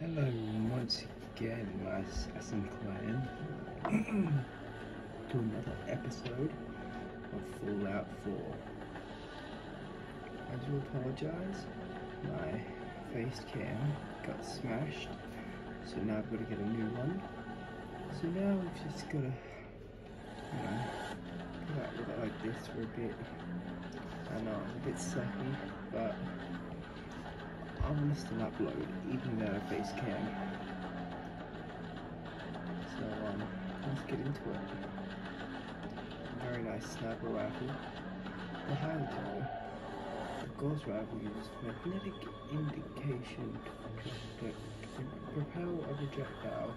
Hello once again, my Assassin Clan, to another episode of Fallout 4. I do apologise, my face cam got smashed, so now I've got to get a new one. So now we've just got to, you know, put up with it like this for a bit. I know I'm a bit sucky, but To still upload even without a face cam. So um, let's get into it. Very nice sniper rifle. The Hayato, the Gauss rifle uses magnetic induction to propel a projectile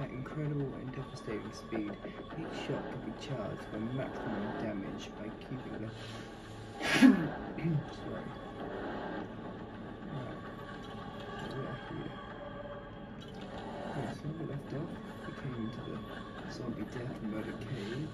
at incredible and devastating speed. Each shot can be charged for maximum damage by keeping the sorry. Off. We came into the zombie death murder cave.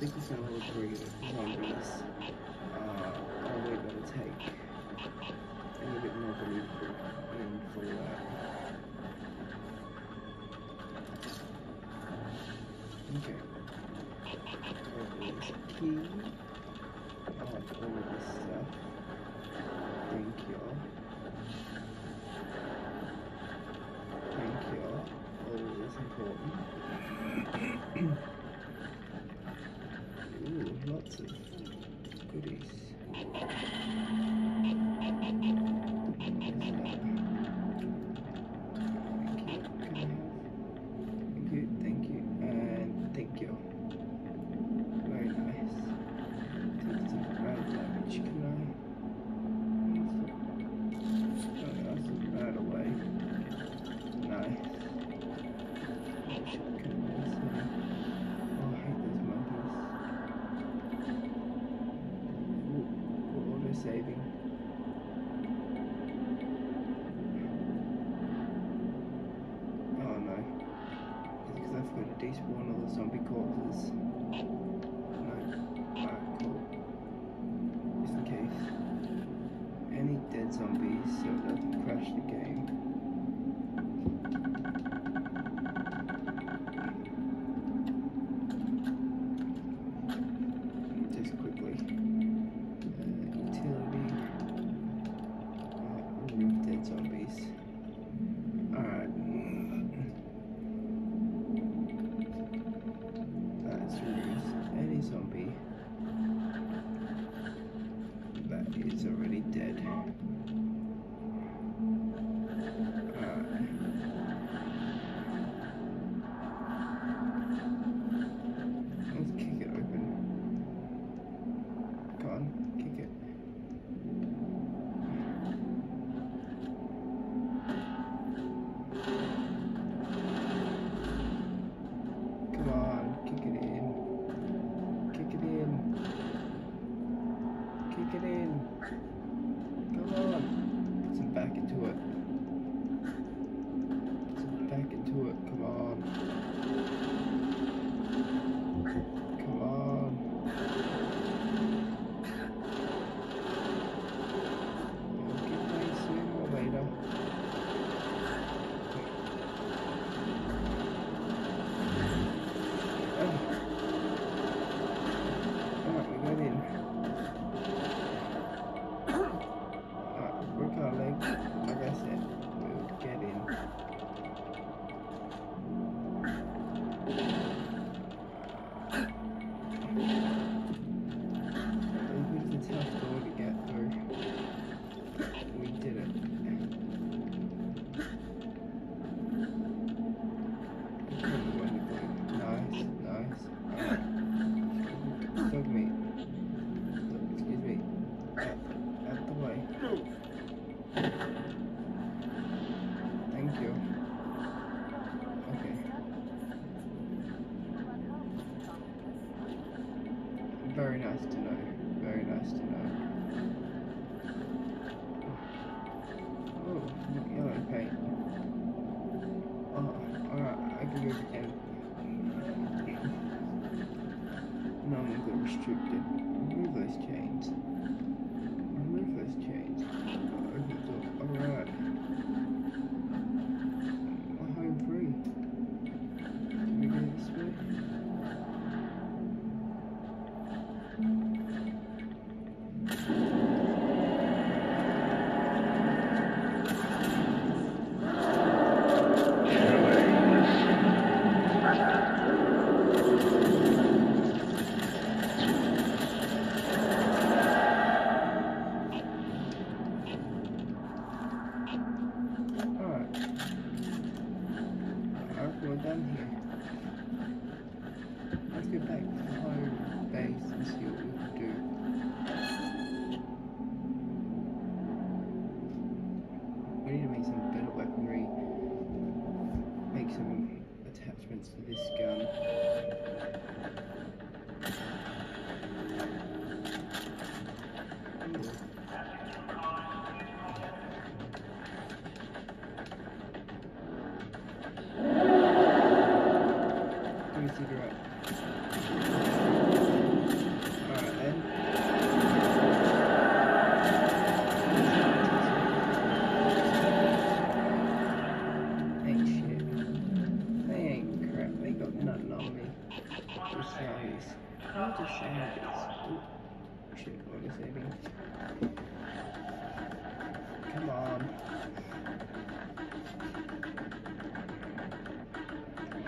50% of the degrees of zombies uh, are we gonna take?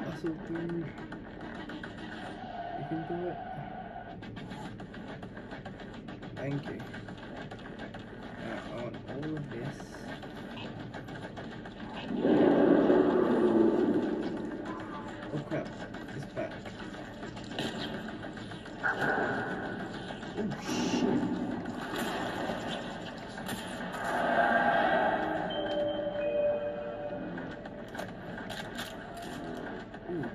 Muscle. You can do it. Thank you. Now, I want all of this. Oh crap, it's back. Oh shit. Ooh.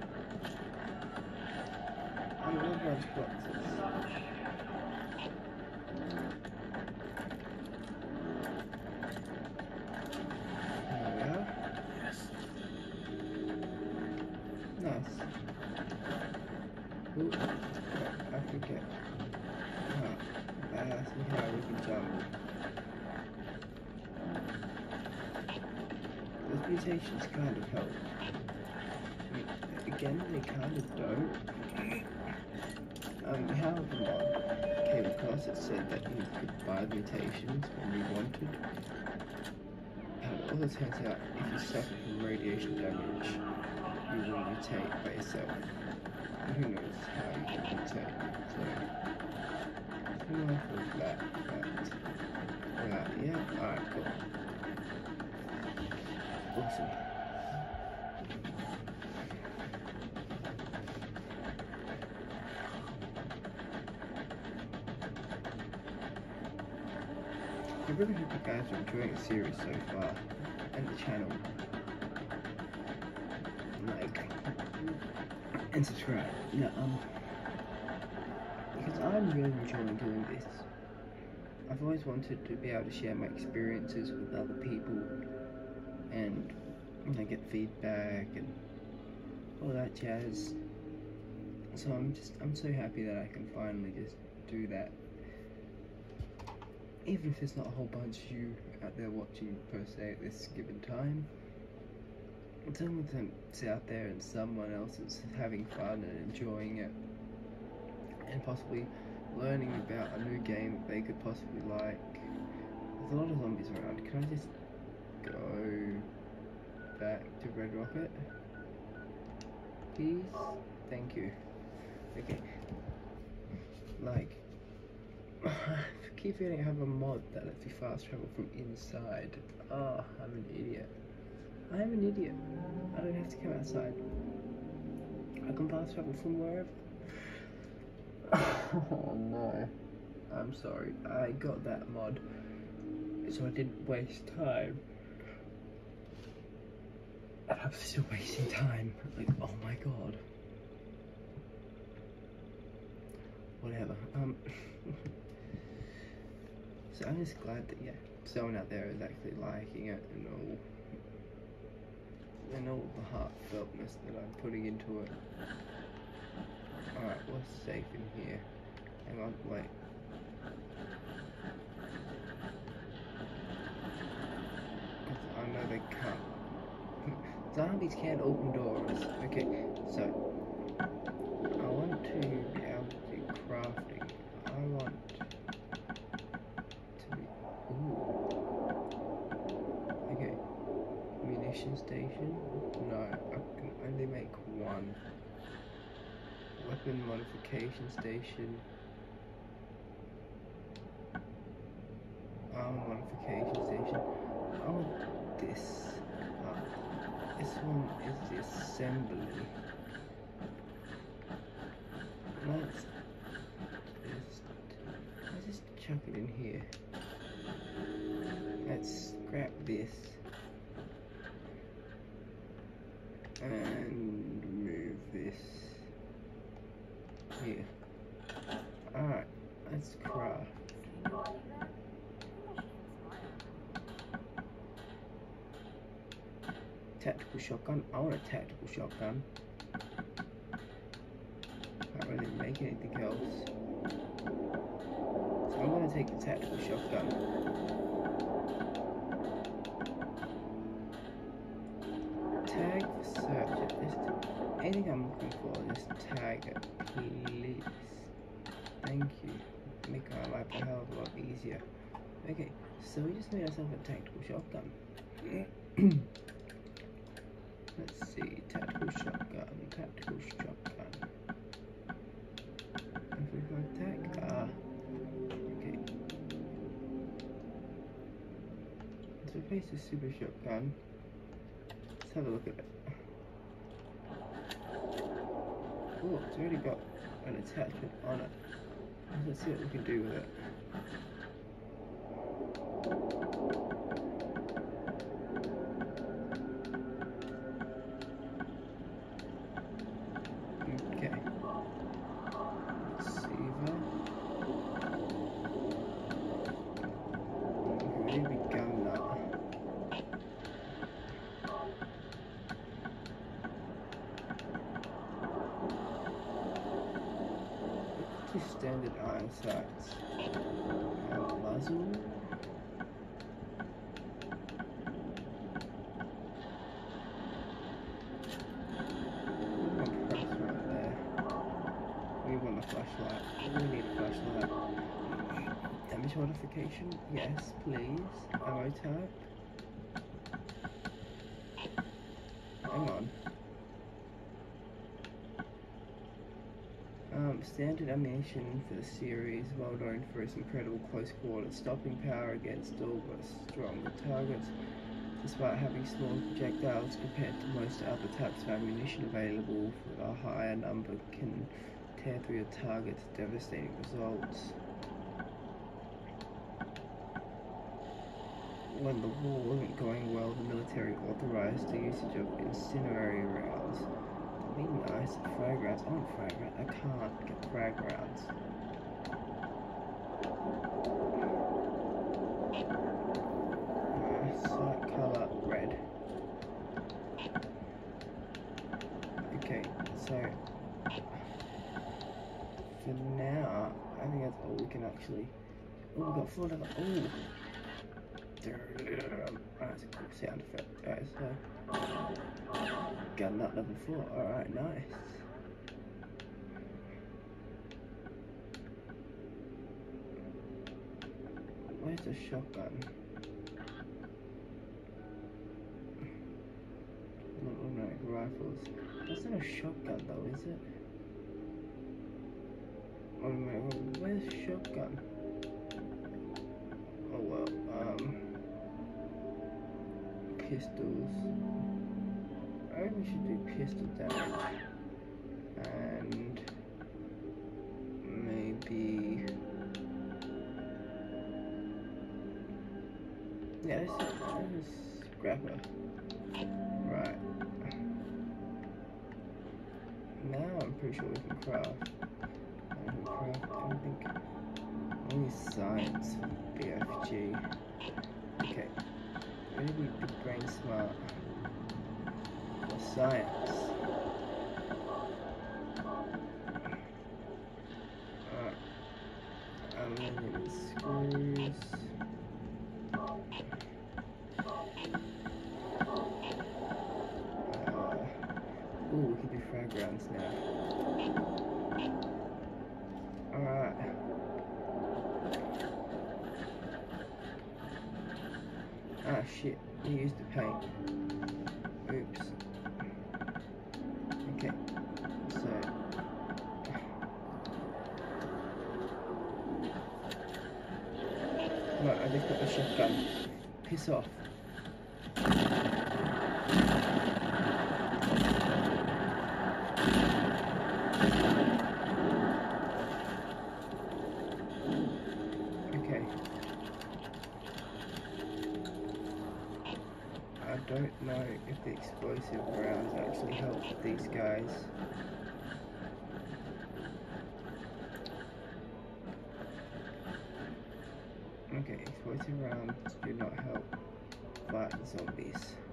I love those boxes. There we are. Yes. Nice. Ooh, I forget. Ah, that asks me how we can jump. Those mutations kind of help. Again, they kind of don't. Um, how the mod came across, it said that you could buy mutations when you wanted. And it also turns out if you suffer from radiation damage, you will mutate by yourself. Who knows how you can mutate? So, off with that. But, right, yeah, alright, cool. Awesome. I really hope you guys are enjoying the series so far, and the channel. Like, and subscribe. No, um, because I'm really enjoying doing this. I've always wanted to be able to share my experiences with other people, you know, get feedback and all that jazz. So I'm just, I'm so happy that I can finally just do that even if there's not a whole bunch of you out there watching per se at this given time, some of them's out there and someone else is having fun and enjoying it, and possibly learning about a new game that they could possibly like. There's a lot of zombies around. Can I just go to Red Rocket? Please? Thank you. Okay. Like, I keep forgetting I have a mod that lets me fast travel from inside. Oh, I'm an idiot. I am an idiot. I don't have to come outside. I can fast travel from wherever. Oh no. I'm sorry. I got that mod so I didn't waste time. I'm still wasting time. Like, oh my god. Whatever. Um. so I'm just glad that yeah, someone out there is actually liking it and all, and all the heartfeltness that I'm putting into it. Alright, what's safe in here? Hang on, wait. I know they can't. Zombies can't open doors. Okay, so I want to be able to do crafting. I want to be. Ooh. Okay. Munition station? No, I can only make one. Weapon modification station. Armor modification station. I want this. This one is the assembly. Let's just, let's just chuck it in here. Let's scrap this. And move this here. Alright, let's craft. Tactical shotgun. I want a tactical shotgun. Can't really make anything else. So I'm gonna take the tactical shotgun. Tag search. Just anything I'm looking for, just tag please. Thank you. Make uh, life a hell of a lot easier. Okay, so we just made ourselves a tactical shotgun. Let's see, tactical shotgun, tactical shotgun. F45 attack, ah, okay. Let's replace the super shotgun. Let's have a look at it. Oh, it's already got an attachment on it. Let's see what we can do with it. Okay. Receiver. Okay, we begun now. Two standard iron sights. And muzzle. One press right there. We want a flashlight. We need a flashlight. Yes, please. Ammo type? Hang on. Um, standard ammunition for the series, well known for its incredible close quarter stopping power against all but stronger targets. Despite having small projectiles compared to most other types of ammunition available, a higher number can tear through your target's devastating results. When the war wasn't going well, the military authorized the usage of incendiary rounds. That'd be nice. Frag rounds. I want frag rounds. I can't get frag rounds. Sight color red. Okay, so for now, I think that's all we can actually. Oh, we got four. Oh, sound effect, guys. So, got that level four. All right, nice. Where's the shotgun? Automatic rifles. That's not a shotgun though, is it? Oh god, where's shotgun? Oh well, um pistols. I think we should do pistol damage. And maybe Yeah, this is, scrapper. Right. Now I'm pretty sure we can craft. I can craft anything. Only science BFG. Okay. Maybe be brain smart. For science. I shotgun. Piss off. Okay. I don't know if the explosive rounds actually help these guys. Explosive rounds do not help fight zombies.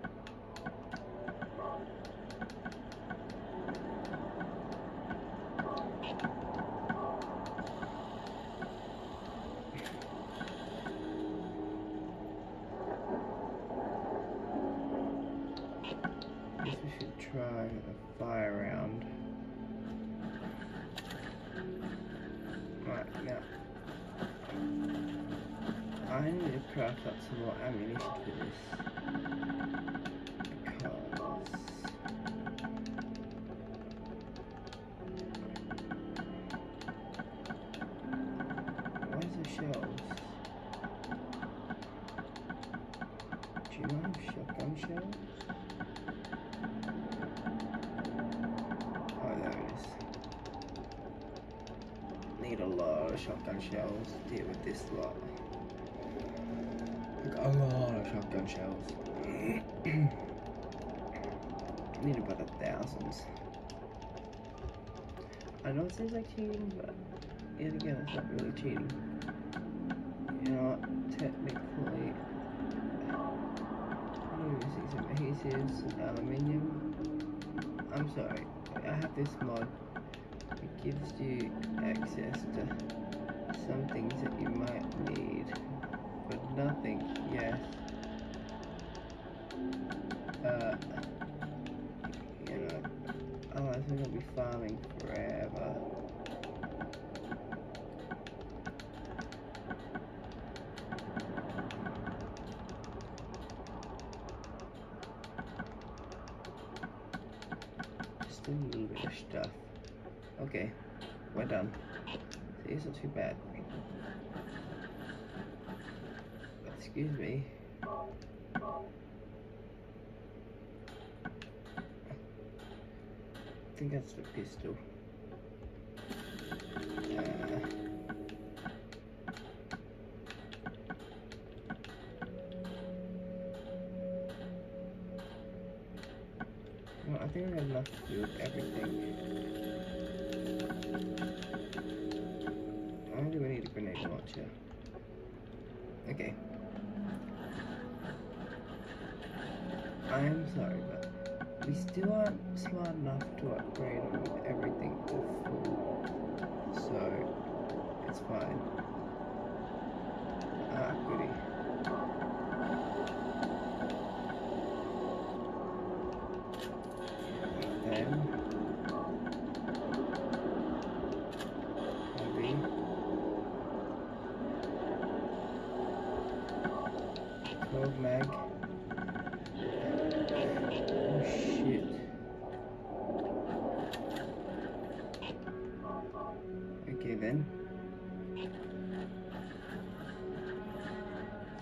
Lot of shotgun shells to deal with this lot. Like a lot of shotgun shells. Need about a thousand. I know it seems like cheating, but yet again, it's not really cheating. You know, technically, I'm using some adhesives and aluminium. I'm sorry, I have this mod. It gives you access to some things that you might need, but nothing, yes. Uh, you know, otherwise we're gonna be farming forever. Just a little bit of stuff. Okay, we're done. See, it's not too bad. Excuse me. I think that's the pistol. Uh, I think I have enough to do everything. Why do we need a grenade launcher? Okay. Then.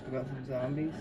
We got some zombies.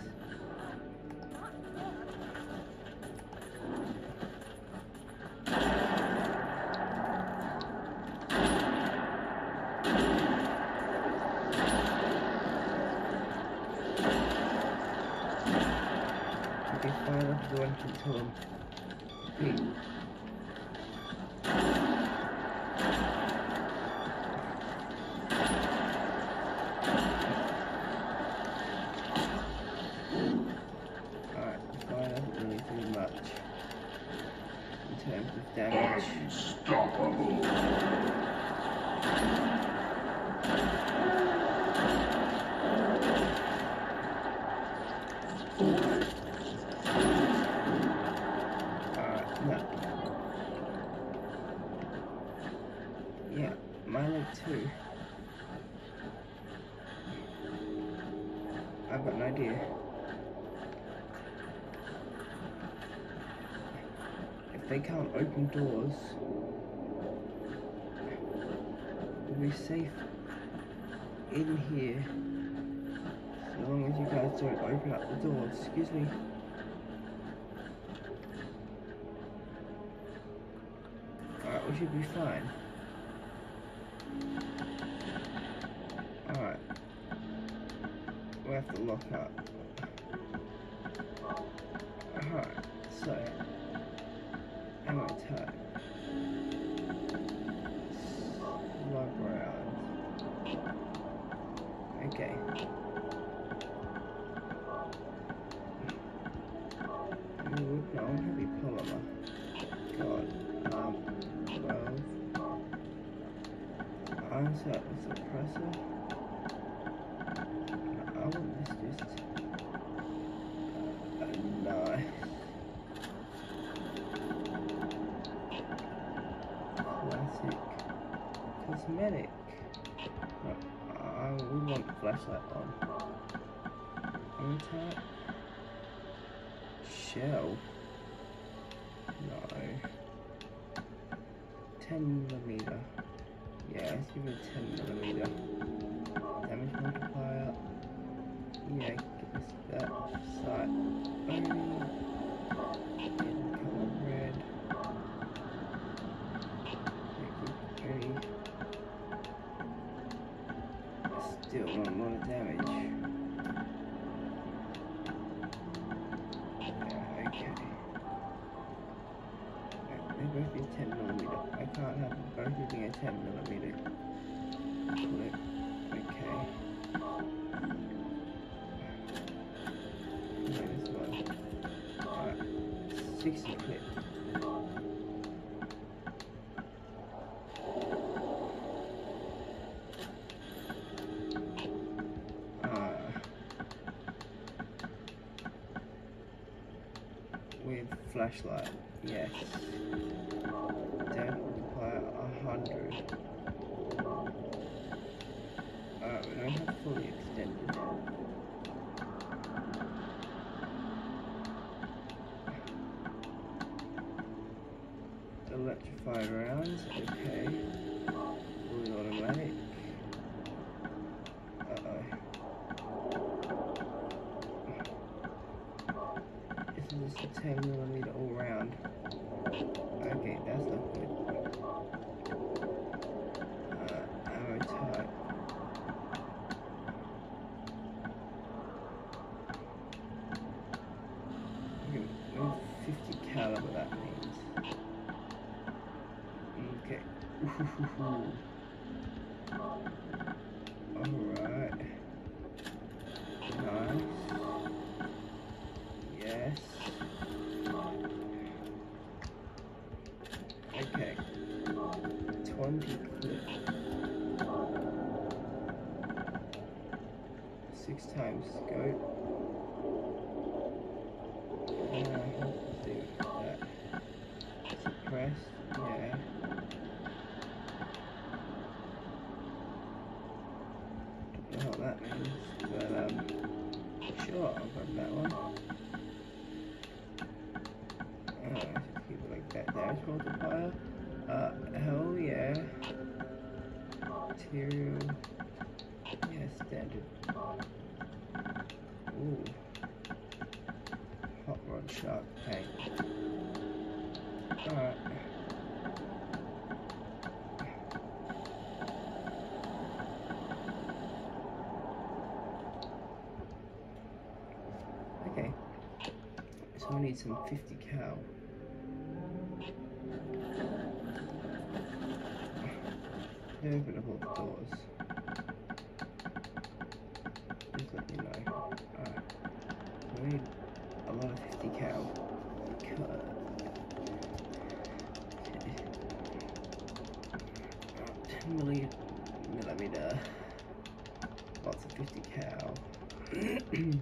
They can't open doors, we'll be safe in here. So long as you guys don't open up the doors. Excuse me. Alright, we should be fine. Alright. We have to lock up. Give flashlight, yes. Damage multiplier a hundred. Uh, we don't have fully extended. Electrified rounds, okay. Fully automatic. Uh-oh. This is just a 10 millimeter all round. Okay, that's not good. Uh, ammo type. Okay, move 50 caliber, that means. Okay. Alright. Nice. Yes. Okay. 20 clip. Six times scope. Uh, how to do that? Suppressed, yeah. Don't know what that means, but um, sure, I'll grab that one. Uh, just keep it like that. Damage multiplier. Uh, hell yeah. Material. Yeah, standard. Ooh. Hot rod shark paint. Alright. Okay. I need some 50 cal. They open up all the doors. Let me know. Alright. We need a lot of 50 cal. Because... Okay. 10 million millimeter. Lots of 50 cal.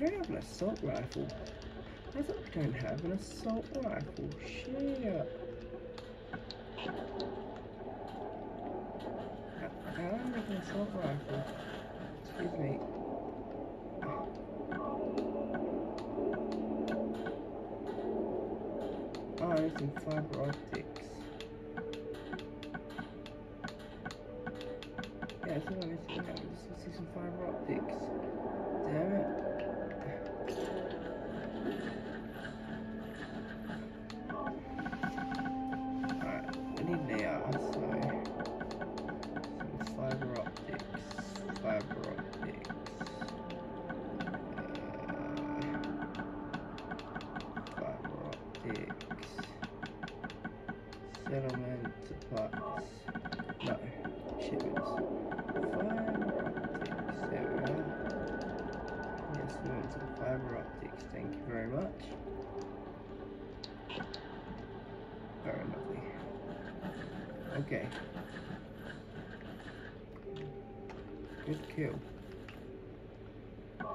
I don't have an assault rifle. I thought we don't have an assault rifle. Shit. I, I don't have an assault rifle. Excuse me. Ah. Oh, there's some fiber optics. Yeah, that's what I'm missing. I just see some fiber optics. Good kill.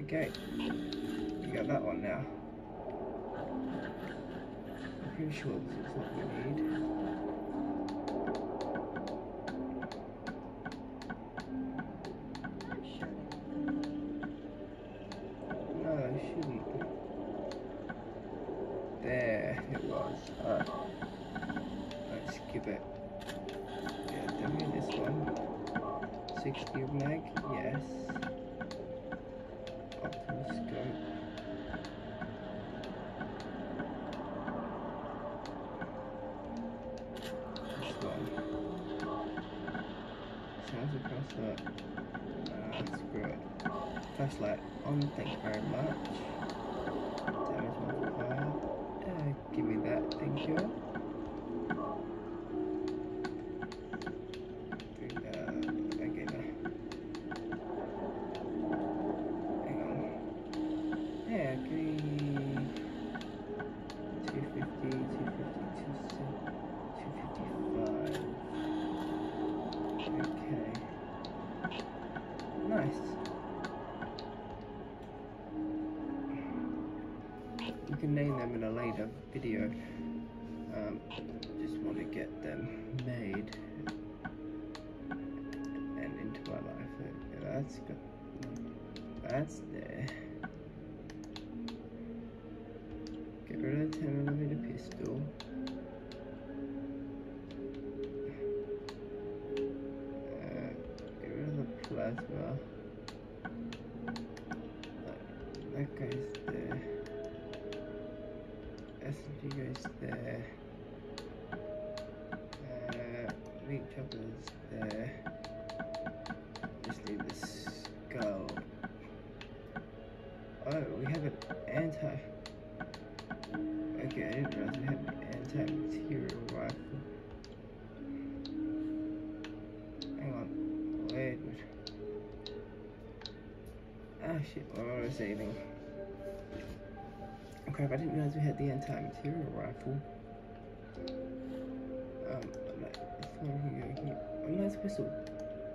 Okay. You got that one now. I'm pretty sure this is what we need. No, I shouldn't. There it was. Alright. Let's skip it. Yeah, definitely this one. 60 meg, yes. Optimus scope. This one. Sounds across that. Nah, screw it. Flashlight on, thank you very much. Video. Um, just want to get them made and into my life. That's good. That's there. I saving? Oh crap, I didn't realize we had the anti-material rifle. Um, I'm not. Oh, nice whistle.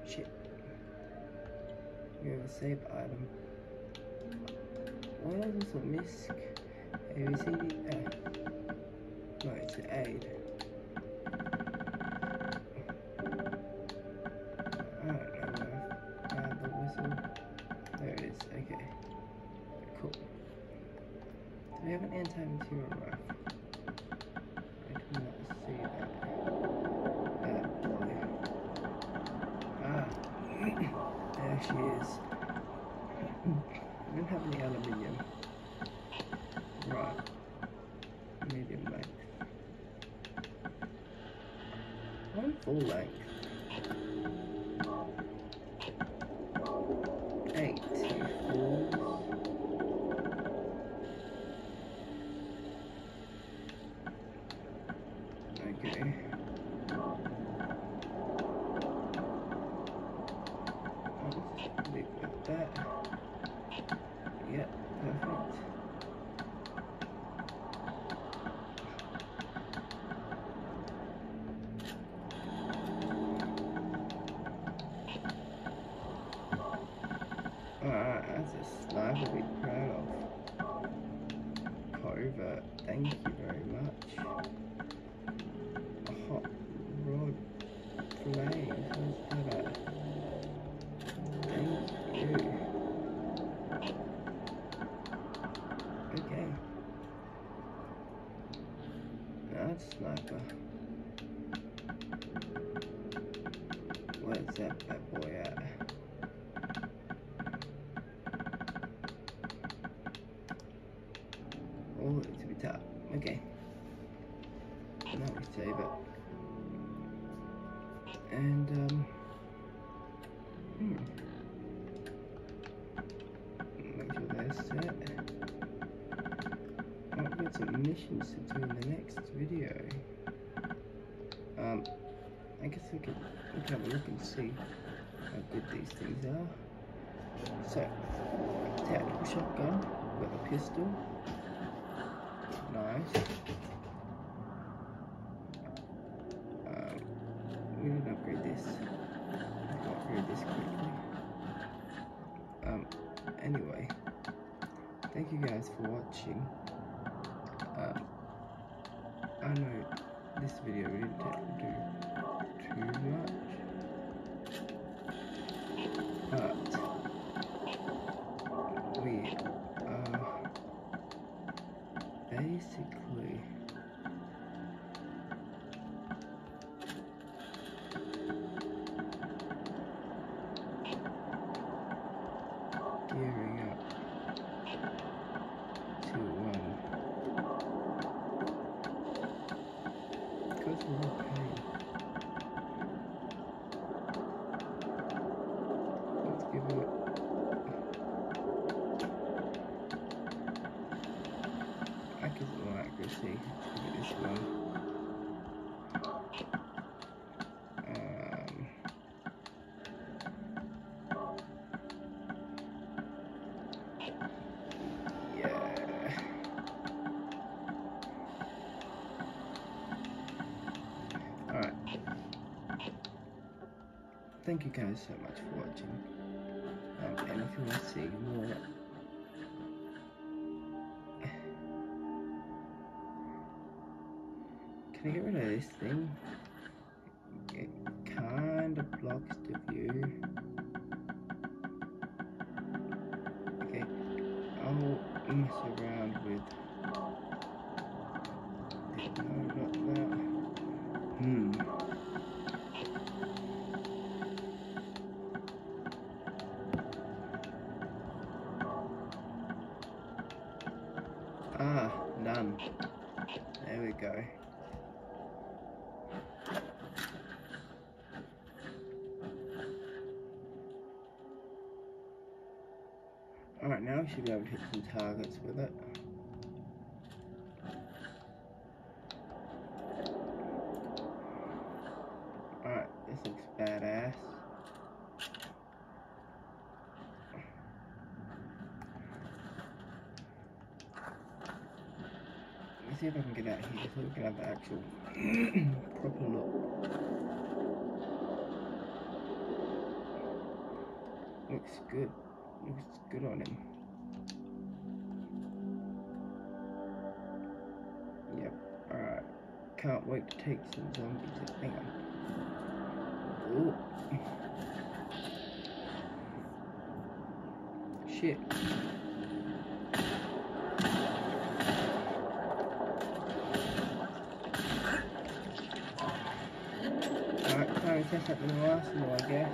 Shit. We have a save item. Else is a misc? A, B, C, D, An anti-material? I do not see that. That boy. Ah. there she is. I don't have any aluminium. Right. Medium length. One full length. To do in the next video. Um, I guess we could, we could have a look and see how good these things are. So, tactical shotgun, got a pistol. Thank you guys so much for watching. Um, and if you want to see more Can I get rid of this thing? It kind of blocks the view. Okay, I'll mess around with. No, not that. Hmm. Ah, done. There we go. Alright, now we should be able to hit some targets with it. Alright, this looks badass. Let's see if I can get out here so we can have the actual proper look. Looks good. Good on him. Yep. Alright. Can't wait to take some zombies. Hang on. Ooh. Shit. Alright, time to test out the new arsenal, I guess.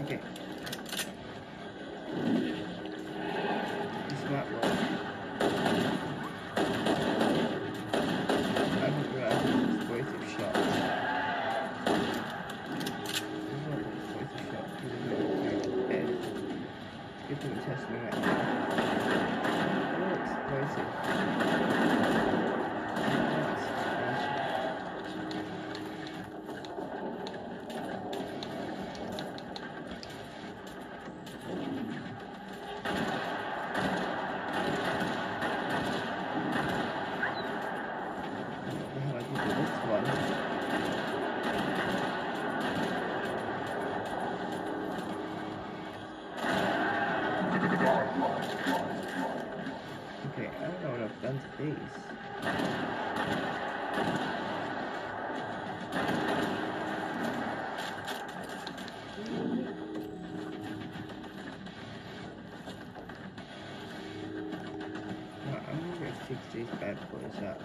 Okay. This might work. I haven't realized explosive shots. This is not an explosive shot, this is not a bed. It's good thing we're testing it out. Oh, explosive. Oh, explosive. What the hell I did with this one? Okay, I don't know what I've done to these. Right, I'm gonna go fix these bad boys up.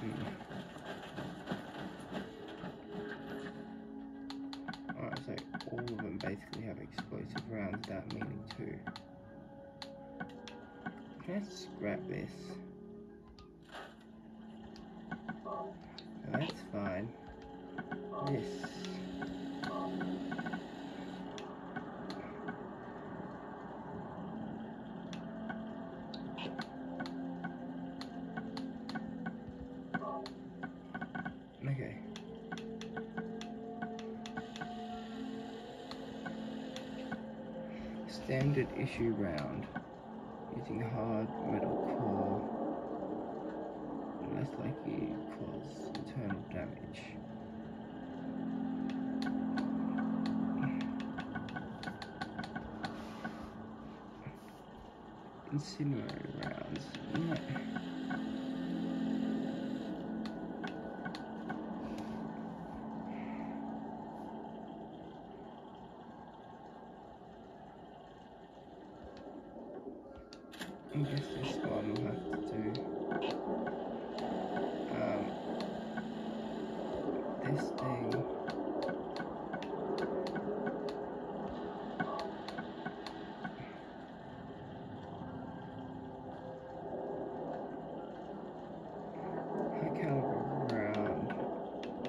Hmm. Alright, so all of them basically have explosive rounds without meaning to. I scrap this? That's fine. This. Okay. Standard issue round using hard metal core. less likely to cause internal damage. Incendiary rounds. Yeah. I guess this one have to do. Um, this thing. High caliber round.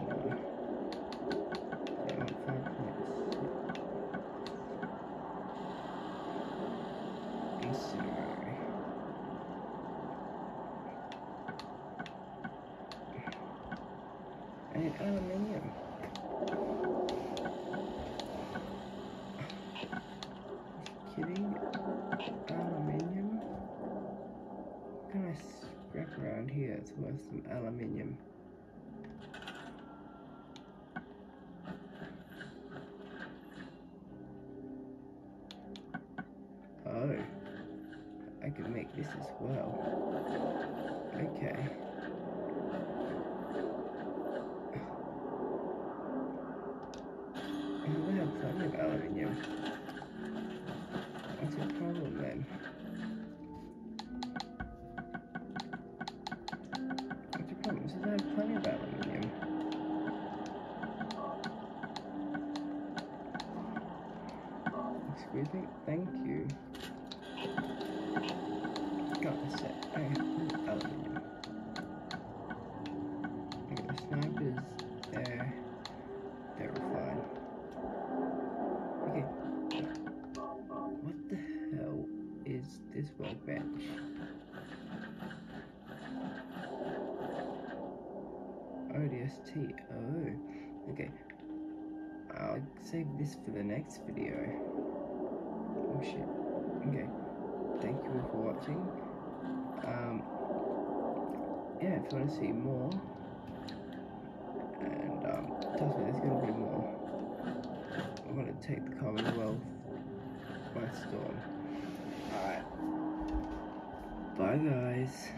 No. Yeah, five points. Incendiary. And aluminium. Kidding? Aluminium? What can I scrap around here? It's worth some aluminium. Oh, I can make this as well. Okay. I have plenty of aluminium. What's the problem then? What's the problem? Since I have plenty of aluminium. Excuse me? Thank you. ODST. Oh. Okay. I'll save this for the next video. Oh shit. Okay. Thank you all for watching. Um. Yeah, if you want to see more, and um, trust me, there's gonna be more. I'm gonna take the Commonwealth by storm. Alright. Bye, guys.